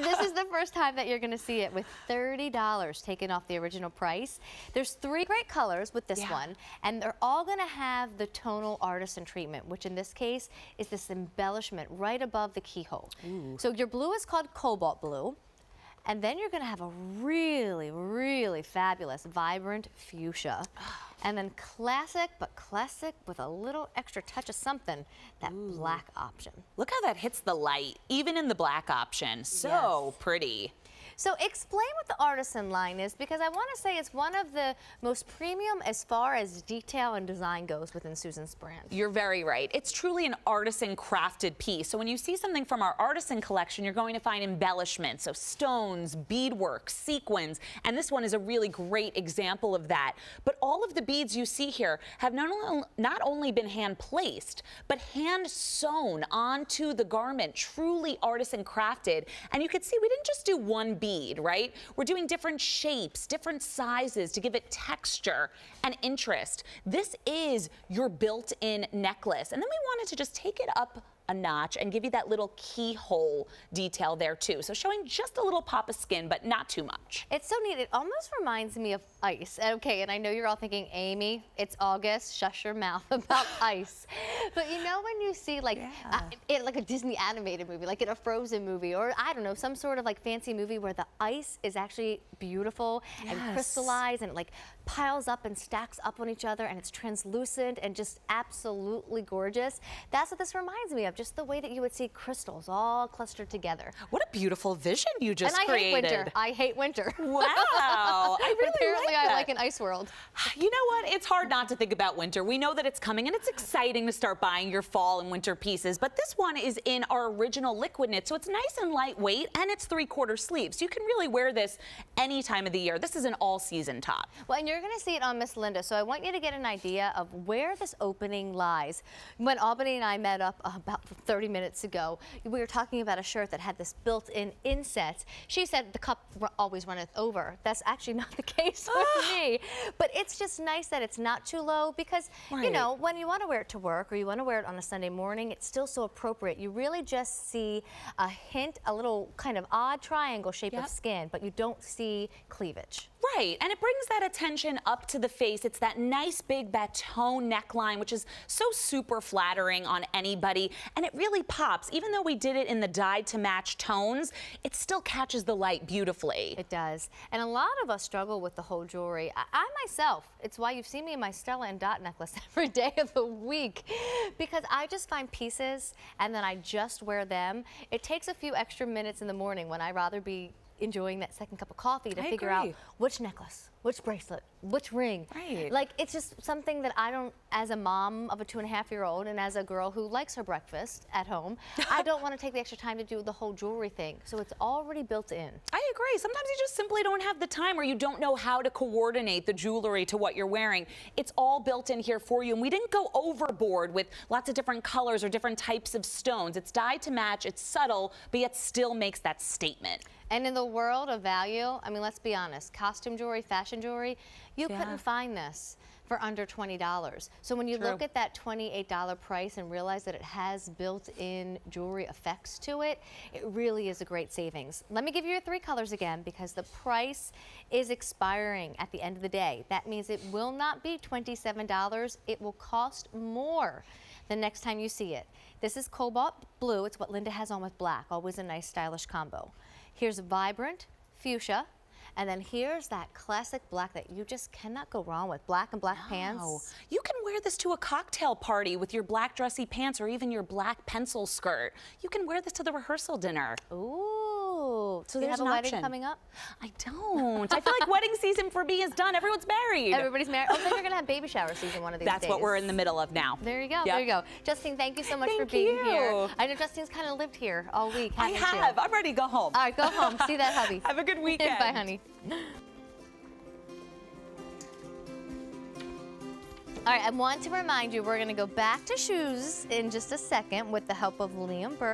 this is the first time that you're going to see it with $30 taken off the original price. There's three great colors with this Yeah. one, and they're all going to have the tonal artisan treatment, which in this case is this embellishment right above the keyhole. So your blue is called cobalt blue. And then you're going to have a really, really fabulous, vibrant fuchsia. And then classic, but classic with a little extra touch of something, that black option. Look how that hits the light, even in the black option. So Yes. pretty. So explain what the artisan line is because I want to say it's one of the most premium as far as detail and design goes within Susan's brand. You're very right. It's truly an artisan crafted piece. So when you see something from our artisan collection, you're going to find embellishments of stones, beadwork, sequins, and this one is a really great example of that. But all of the beads you see here have not only, not only been hand placed, but hand sewn onto the garment, truly artisan crafted. And you can see we didn't just do one bead, right? We're doing different shapes, different sizes to give it texture and interest. This is your built-in necklace. And then we wanted to just take it up a notch and give you that little keyhole detail there too. So showing just a little pop of skin, but not too much. It's so neat. It almost reminds me of ice. Okay, and I know you're all thinking, Amy, it's August. Shush your mouth about ice. But you know when you see like uh, it like a Disney animated movie, like in a Frozen movie, or I don't know, some sort of like fancy movie where the ice is actually beautiful and crystallized and like piles up and stacks up on each other and it's translucent and just absolutely gorgeous. That's what this reminds me of, just the way that you would see crystals all clustered together. What a beautiful vision you just and I created. hate winter. I hate winter. Wow, I really Apparently, like I like an ice world. You know what? It's hard not to think about winter. We know that it's coming and it's exciting to start buying your fall and winter pieces, but this one is in our original liquid knit, so it's nice and lightweight and it's three quarter sleeves. You can really wear this any time of the year. This is an all season top. Well, and you're going to see it on Miss Linda, so I want you to get an idea of where this opening lies. When Albany and I met up about 30 minutes ago, we were talking about a shirt that had this built-in inset. She said the cup always runneth over. That's actually not the case with me. But it's just nice that it's not too low because, you know, when you want to wear it to work or you want to wear it on a Sunday morning, it's still so appropriate. You really just see a hint, a little kind of odd triangle shape Yep. of skin, but you don't see cleavage. Right, and it brings that attention up to the face. It's that nice big bateau neckline, which is so super flattering on anybody, and it really pops. Even though we did it in the dyed to match tones, it still catches the light beautifully. It does. And a lot of us struggle with the whole jewelry. I, I myself, it's why you've seen me in my Stella and Dot necklace every day of the week because I just find pieces and then I just wear them. It takes a few extra minutes in the morning when I rather be enjoying that second cup of coffee to I figure agree. out which necklace, which bracelet, which ring. Right. Like it's just something that I don't, as a mom of a two and a half year old and as a girl who likes her breakfast at home, I don't want to take the extra time to do the whole jewelry thing. So it's already built in. I agree. Sometimes you just simply don't have the time or you don't know how to coordinate the jewelry to what you're wearing. It's all built in here for you. And we didn't go overboard with lots of different colors or different types of stones. It's dyed to match, it's subtle, but yet still makes that statement. And in the world of value, I mean, let's be honest, costume jewelry, fashion jewelry, you Yeah. couldn't find this for under $20. So when you True. look at that $28 price and realize that it has built-in jewelry effects to it, it really is a great savings. Let me give you your three colors again because the price is expiring at the end of the day. That means it will not be $27. It will cost more the next time you see it. This is cobalt blue. It's what Linda has on with black. Always a nice stylish combo. Here's vibrant fuchsia. And then here's that classic black that you just cannot go wrong with. Black and black Oh, pants. you can wear this to a cocktail party with your black dressy pants or even your black pencil skirt. You can wear this to the rehearsal dinner. Ooh. Oh, so Do there's have a wedding option. coming up? I don't. I feel like wedding season for me is done. Everyone's married. Everybody's married. Oh, then you're going to have baby shower season one of these days. That's days. what we're in the middle of now. There you go. Yep. There you go. Justine, thank you so much for Thank being you. here. I know Justine's kind of lived here all week. I haven't you? have. I'm ready to go home. All right, go home. See that hubby. Have a good weekend. Bye, honey. All right, I want to remind you we're going to go back to shoes in just a second with the help of Liam Burke.